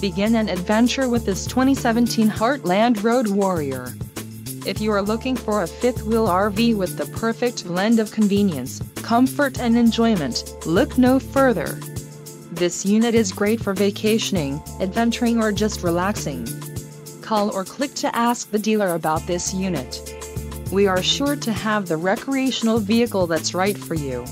Begin an adventure with this 2017 Heartland Road Warrior. If you are looking for a fifth-wheel RV with the perfect blend of convenience, comfort and enjoyment, look no further. This unit is great for vacationing, adventuring or just relaxing. Call or click to ask the dealer about this unit. We are sure to have the recreational vehicle that's right for you.